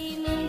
Y